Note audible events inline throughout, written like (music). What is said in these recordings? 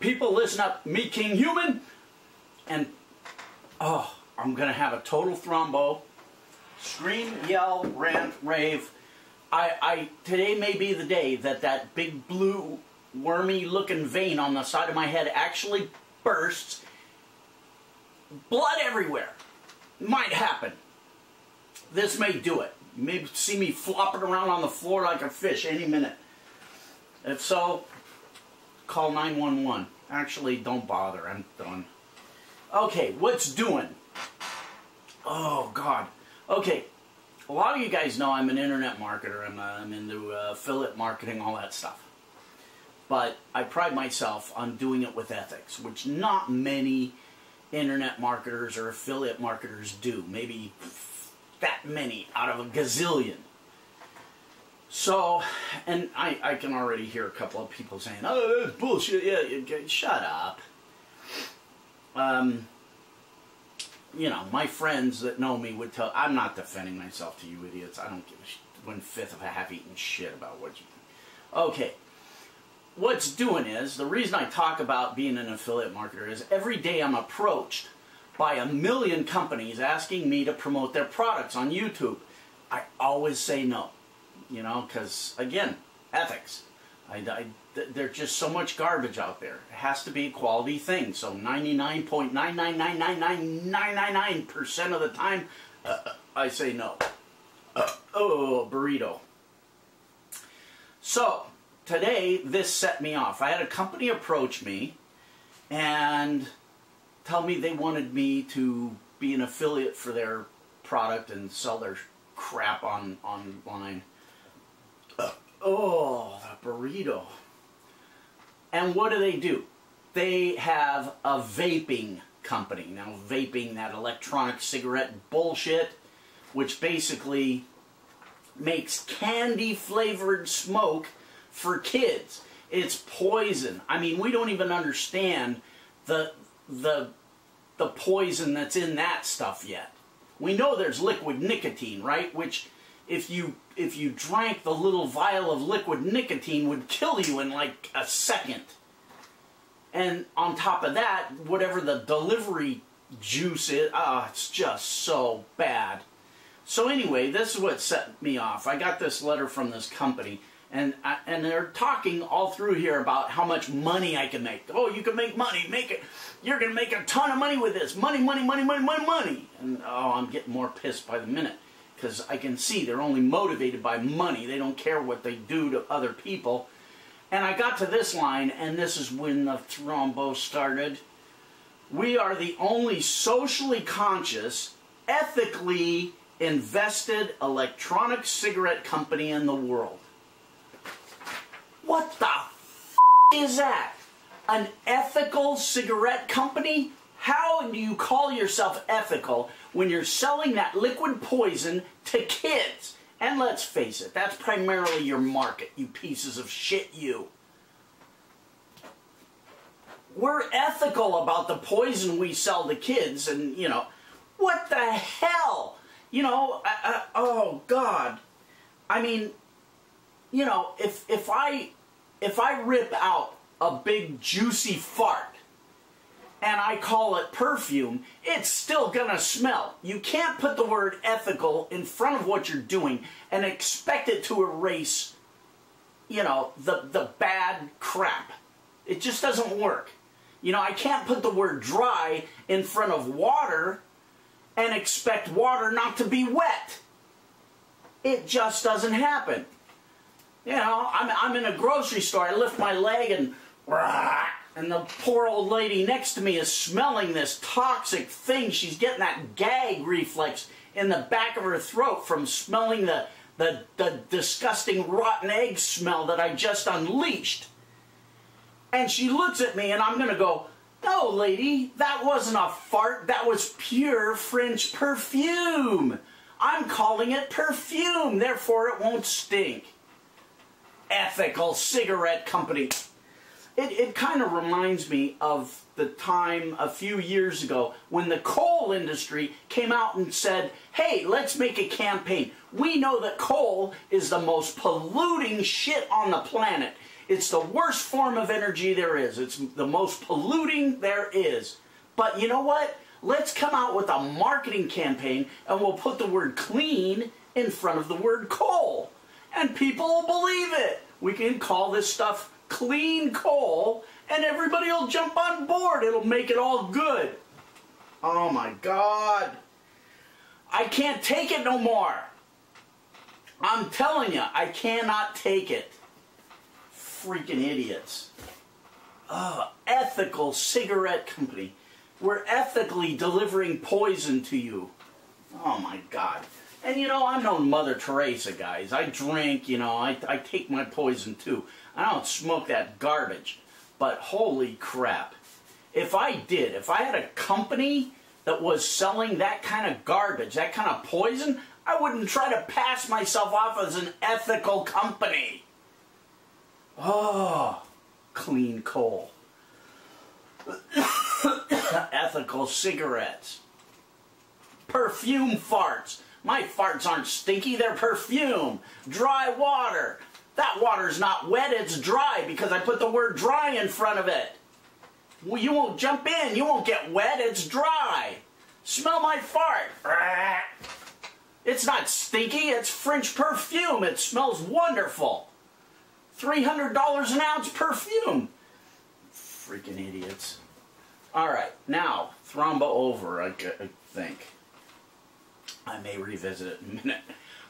people listen up, me King Human, and oh, I'm gonna have a total thrombo. Scream, yell, rant, rave. I, I today may be the day that that big blue wormy looking vein on the side of my head actually bursts. Blood everywhere. Might happen. This may do it. You may see me flopping around on the floor like a fish any minute. If so, call 911. Actually, don't bother. I'm done. Okay, what's doing? Oh, God. Okay, a lot of you guys know I'm an internet marketer. I'm, uh, I'm into uh, affiliate marketing, all that stuff. But I pride myself on doing it with ethics, which not many internet marketers or affiliate marketers do. Maybe that many out of a gazillion. So, and I, I can already hear a couple of people saying, oh, that's bullshit. Yeah, yeah, shut up. Um, you know, my friends that know me would tell, I'm not defending myself to you idiots. I don't give a one fifth of a half eaten shit about what you Okay. What's doing is, the reason I talk about being an affiliate marketer is every day I'm approached by a million companies asking me to promote their products on YouTube. I always say no, you know, because again, ethics. I, I, there's just so much garbage out there. It has to be a quality thing. So 99.9999999% of the time, uh, I say no. Uh, oh, burrito. So today, this set me off. I had a company approach me and tell me they wanted me to be an affiliate for their product and sell their crap on online. Oh, the burrito. And what do they do? They have a vaping company. Now, vaping, that electronic cigarette bullshit, which basically makes candy flavored smoke for kids. It's poison. I mean, we don't even understand the the the poison that's in that stuff yet. We know there's liquid nicotine, right? Which if you if you drank the little vial of liquid nicotine would kill you in like a second. And on top of that, whatever the delivery juice is, ah, oh, it's just so bad. So anyway, this is what set me off. I got this letter from this company and I, and they're talking all through here about how much money I can make. Oh, you can make money, make it. You're gonna make a ton of money with this. Money, money, money, money, money, money. And oh, I'm getting more pissed by the minute because I can see they're only motivated by money. They don't care what they do to other people. And I got to this line, and this is when the thrombo started. We are the only socially conscious, ethically invested electronic cigarette company in the world. What the is that? An ethical cigarette company? How do you call yourself ethical when you're selling that liquid poison to kids? And let's face it, that's primarily your market, you pieces of shit, you. We're ethical about the poison we sell to kids, and, you know, what the hell? You know, I, I, oh, God. I mean, you know, if, if I if I rip out a big juicy fart and I call it perfume, it's still gonna smell. You can't put the word ethical in front of what you're doing and expect it to erase, you know, the, the bad crap. It just doesn't work. You know, I can't put the word dry in front of water and expect water not to be wet. It just doesn't happen. You know, I'm, I'm in a grocery store. I lift my leg and (laughs) and the poor old lady next to me is smelling this toxic thing. She's getting that gag reflex in the back of her throat from smelling the, the, the disgusting rotten egg smell that I just unleashed. And she looks at me and I'm going to go, no, lady, that wasn't a fart. That was pure French perfume. I'm calling it perfume, therefore it won't stink ethical cigarette company. It, it kind of reminds me of the time a few years ago when the coal industry came out and said, hey, let's make a campaign. We know that coal is the most polluting shit on the planet. It's the worst form of energy there is. It's the most polluting there is. But you know what? Let's come out with a marketing campaign and we'll put the word clean in front of the word coal. And people will believe it. We can call this stuff clean coal and everybody will jump on board. It'll make it all good. Oh my God. I can't take it no more. I'm telling you, I cannot take it. Freaking idiots. Oh, ethical cigarette company. We're ethically delivering poison to you. Oh my God. And you know, I'm no Mother Teresa, guys. I drink, you know, I, I take my poison too. I don't smoke that garbage. But holy crap. If I did, if I had a company that was selling that kind of garbage, that kind of poison, I wouldn't try to pass myself off as an ethical company. Oh, clean coal. (coughs) ethical cigarettes. Perfume farts. My farts aren't stinky, they're perfume. Dry water. That water's not wet, it's dry because I put the word dry in front of it. Well, you won't jump in, you won't get wet, it's dry. Smell my fart. It's not stinky, it's French perfume. It smells wonderful. $300 an ounce perfume. Freaking idiots. All right, now, Thromba over, I, I think. I may revisit it in a minute.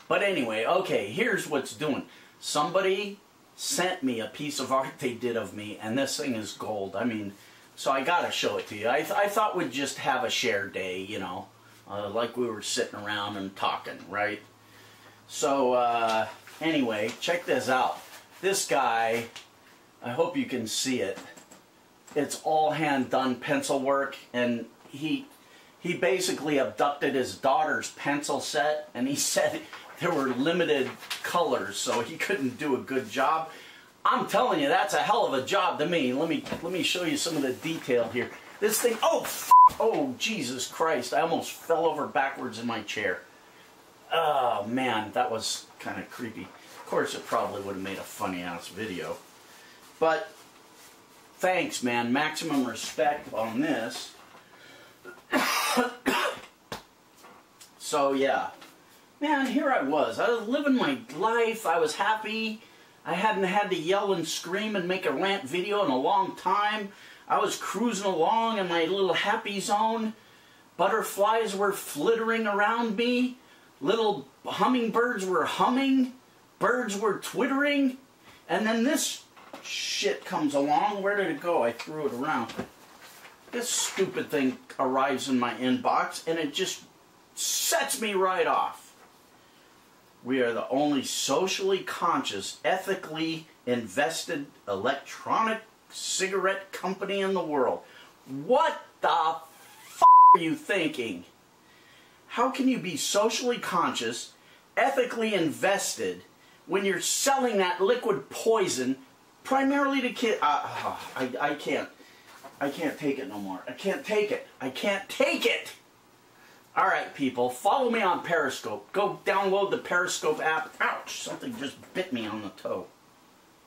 But anyway, okay, here's what's doing. Somebody sent me a piece of art they did of me, and this thing is gold. I mean, so I gotta show it to you. I, th I thought we'd just have a share day, you know, uh, like we were sitting around and talking, right? So, uh, anyway, check this out. This guy, I hope you can see it. It's all hand done pencil work, and he he basically abducted his daughter's pencil set, and he (laughs) said there were limited colors, so he couldn't do a good job. I'm telling you, that's a hell of a job to me. Let me let me show you some of the detail here. This thing, oh, oh, Jesus Christ! I almost fell over backwards in my chair. Oh man, that was kind of creepy. Of course, it probably would have made a funny ass video, but thanks, man. Maximum respect on this. (coughs) so yeah, man, here I was. I was living my life. I was happy. I hadn't had to yell and scream and make a rant video in a long time. I was cruising along in my little happy zone. Butterflies were flittering around me. Little hummingbirds were humming. Birds were twittering. And then this shit comes along. Where did it go? I threw it around. This stupid thing arrives in my inbox and it just sets me right off. We are the only socially conscious, ethically invested electronic cigarette company in the world. What the f are you thinking? How can you be socially conscious, ethically invested, when you're selling that liquid poison primarily to kids? Uh, (sighs) I, I can't. I can't take it no more. I can't take it. I can't take it. All right, people, follow me on Periscope. Go download the Periscope app. Ouch, something just bit me on the toe.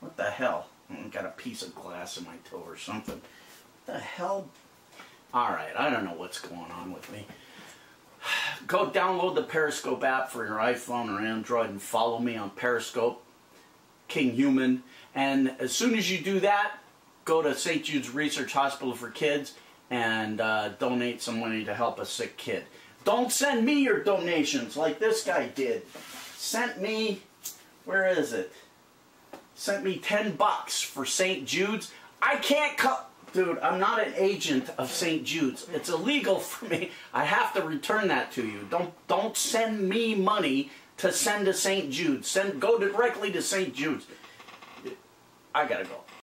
What the hell? I got a piece of glass in my toe or something. What the hell? All right, I don't know what's going on with me. (sighs) Go download the Periscope app for your iPhone or Android and follow me on Periscope, King Human. And as soon as you do that, go to St. Jude's Research Hospital for Kids and uh, donate some money to help a sick kid. Don't send me your donations like this guy did. Sent me, where is it? Sent me 10 bucks for St. Jude's. I can't cut. Dude, I'm not an agent of St. Jude's. It's illegal for me. I have to return that to you. Don't don't send me money to send to St. Jude's. Send go directly to St. Jude's. I gotta go.